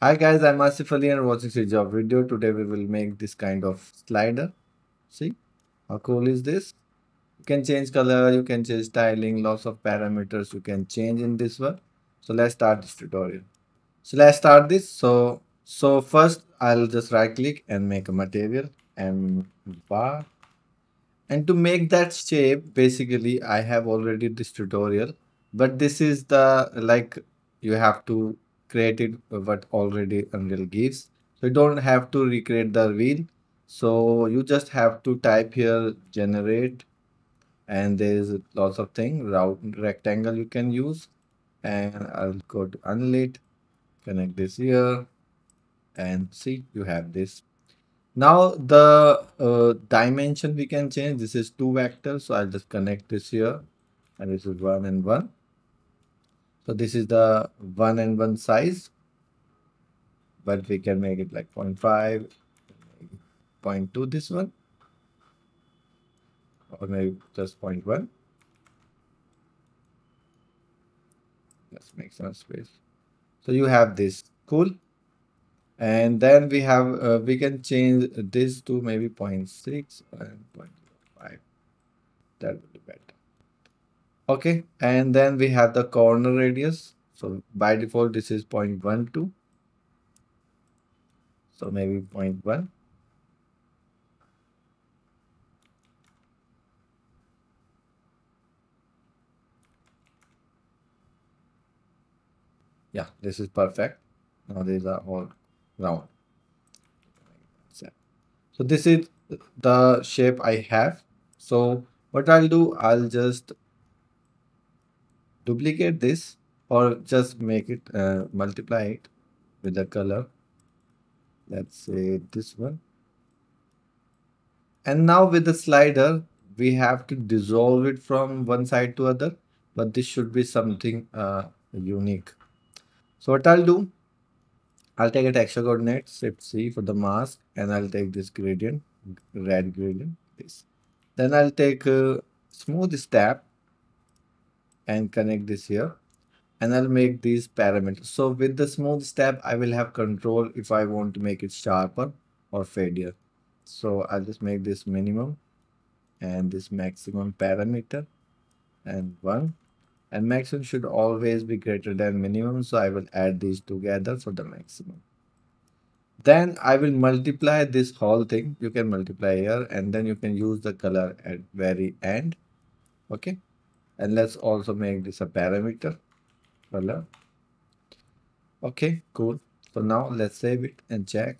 Hi guys, I'm Ashif Ali and watching this job video. Today we will make this kind of slider. See how cool is this? You can change color, you can change styling, lots of parameters you can change in this one. So let's start this tutorial. So let's start this. So so first I'll just right click and make a material and bar. And to make that shape, basically I have already this tutorial, but this is the like you have to create it what already Unreal gives. So you don't have to recreate the wheel. So you just have to type here generate and there's lots of things round rectangle you can use and I'll go to unlit connect this here and see you have this now the uh, dimension we can change this is two vectors so I'll just connect this here and this is one and one so this is the one and one size but we can make it like 0 0.5 0.2 this one or maybe just 0.1 let's make some space. So you have this cool and then we have uh, we can change this to maybe 0.6 and 0.5 that would be better okay and then we have the corner radius. So by default this is 0.12 so maybe 0.1 yeah this is perfect. Now these are all round. So this is the shape i have. So what i'll do i'll just duplicate this or just make it uh, multiply it with the color. Let's say this one. And now with the slider we have to dissolve it from one side to other but this should be something uh, unique. So what I'll do, I'll take a texture coordinate, shift C for the mask, and I'll take this gradient, red gradient, this. Then I'll take a smooth step and connect this here. And I'll make these parameters. So with the smooth step, I will have control if I want to make it sharper or fadier. So I'll just make this minimum and this maximum parameter and one and maximum should always be greater than minimum so I will add these together for the maximum then I will multiply this whole thing you can multiply here and then you can use the color at very end okay and let's also make this a parameter. Color okay cool. So now let's save it and check.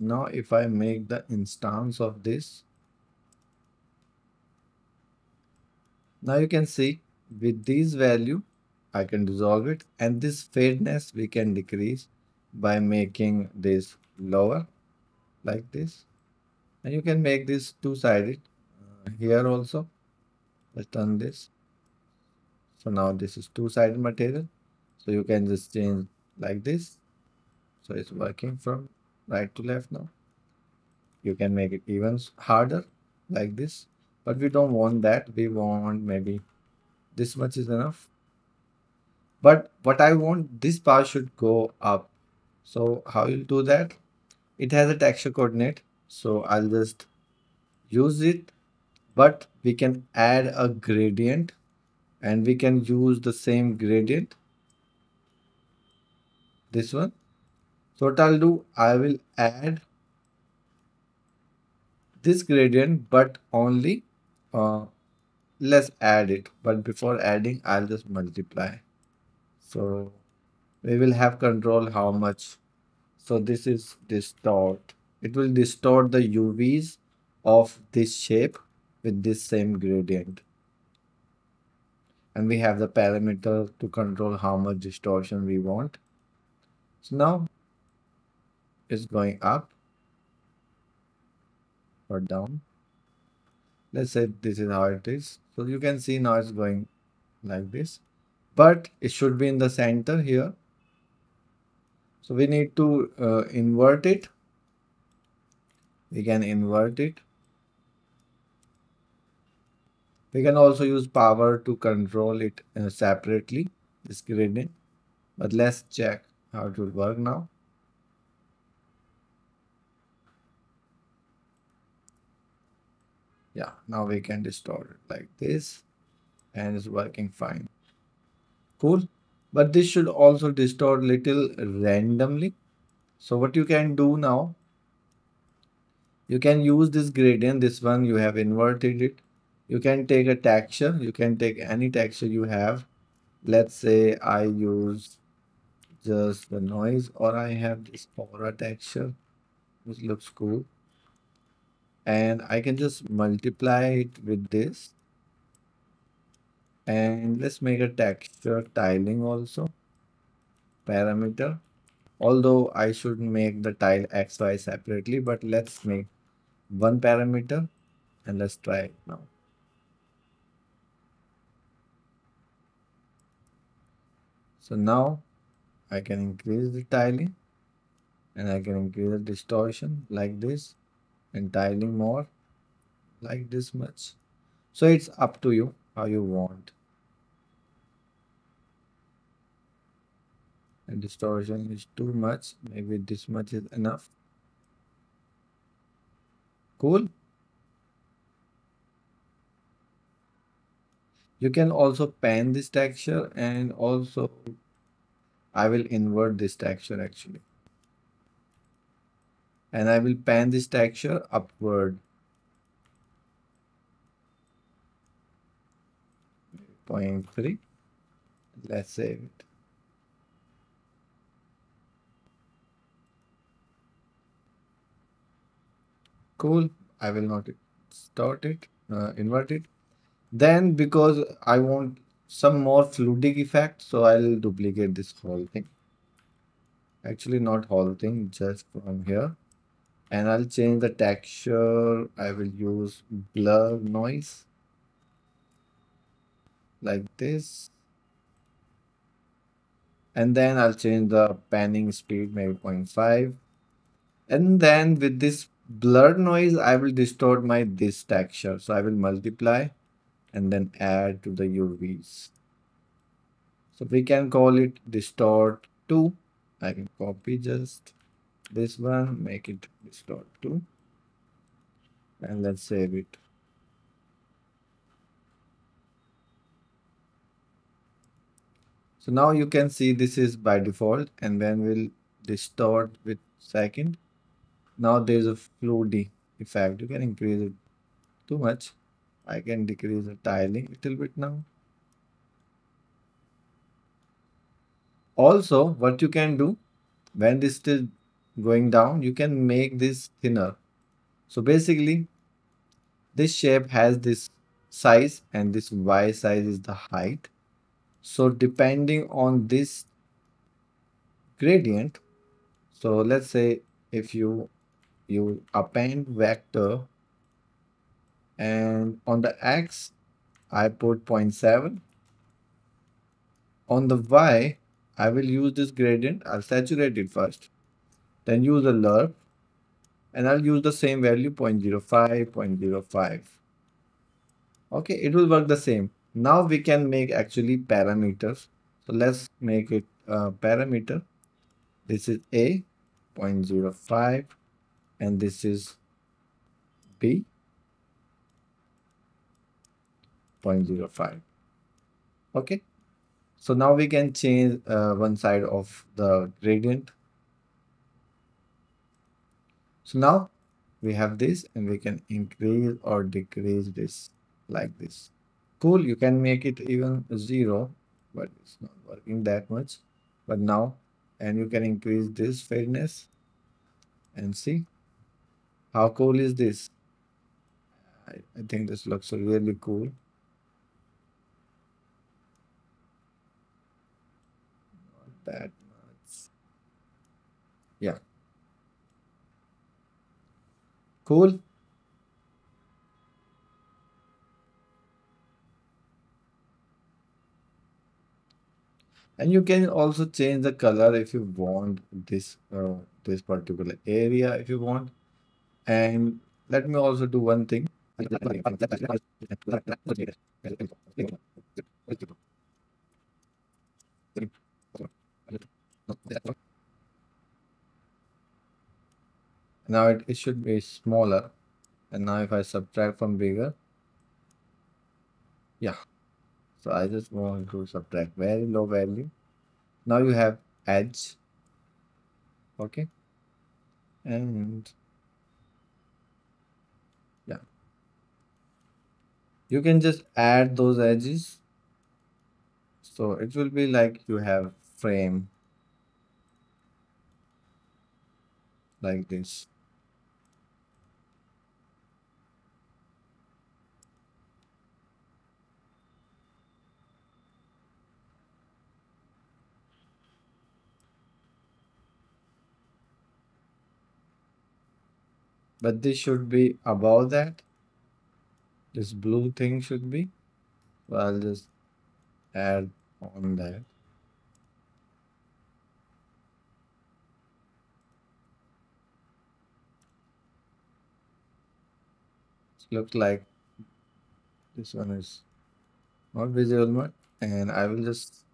Now if I make the instance of this Now you can see with this value, I can dissolve it. And this fairness we can decrease by making this lower like this. And you can make this two-sided uh, here also. Let's turn this. So now this is two-sided material. So you can just change like this. So it's working from right to left now. You can make it even harder like this but we don't want that we want maybe this much is enough but what I want this part should go up so how you do that it has a texture coordinate so I'll just use it but we can add a gradient and we can use the same gradient. This one. So what I'll do I will add this gradient but only uh, let's add it. But before adding I'll just multiply. So we will have control how much. So this is this distort it will distort the UVs of this shape with this same gradient. And we have the parameter to control how much distortion we want. So now it's going up or down. Let's say this is how it is. So you can see now it's going like this but it should be in the center here. So we need to uh, invert it we can invert it We can also use power to control it uh, separately, this gradient. But let's check how it will work now. Yeah, now we can distort it like this and it's working fine. Cool. But this should also distort little randomly. So what you can do now, you can use this gradient, this one you have inverted it. You can take a texture, you can take any texture you have. Let's say I use just the noise or I have this aura texture, which looks cool. And I can just multiply it with this. And let's make a texture tiling also, parameter although I should make the tile xy separately but let's make one parameter and let's try it now. So now I can increase the tiling and I can increase the distortion like this and tiling more like this much. So it's up to you how you want. And distortion is too much. Maybe this much is enough. Cool. You can also pan this texture and also I will invert this texture actually. And I will pan this texture upward. 0.3. Let's save it. Cool. I will not start it, uh, invert it. Then because I want some more fluidic effect, so I'll duplicate this whole thing. Actually not whole thing, just from here. And I'll change the texture. I will use blur noise. Like this. And then I'll change the panning speed, maybe 0.5. And then with this blur noise, I will distort my this texture. So I will multiply and then add to the UVs. So we can call it distort 2. I can copy just this one, make it distort 2. And let's save it. So now you can see this is by default and then we'll distort with second now there's a floaty effect you can increase it too much I can decrease the tiling a little bit now. Also what you can do when this is going down you can make this thinner. So basically this shape has this size and this y size is the height. So depending on this gradient so let's say if you you append vector and on the x I put 0.7 on the y I will use this gradient. I'll saturate it first then use a lerp and I'll use the same value 0.05 0.05 okay it will work the same. Now we can make actually parameters. So let's make it a parameter. This is a 0.05 and this is B 0.05 okay. So now we can change uh, one side of the gradient. So now we have this and we can increase or decrease this like this. Cool. You can make it even zero but it's not working that much. But now and you can increase this fairness and see how cool is this? I, I think this looks really cool. Not that much. Yeah. Cool. and you can also change the color if you want this uh, this particular area if you want and let me also do one thing Now it, it should be smaller. And now if I subtract from bigger, yeah. So I just want to subtract very low value. Now you have edge. Okay. And yeah. You can just add those edges. So it will be like you have frame like this. But this should be above that. This blue thing should be. So I'll just add on that. It looks like this one is not visible much and I will just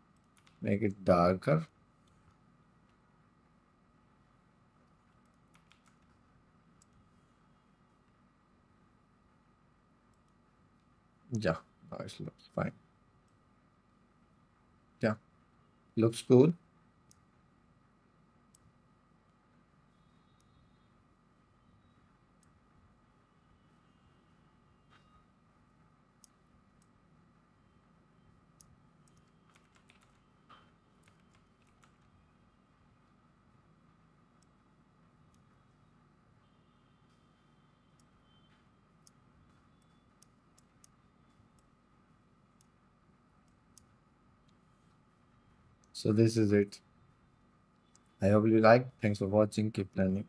make it darker. Yeah, it looks fine. Yeah, looks cool. So this is it. I hope you like. Thanks for watching. Keep learning.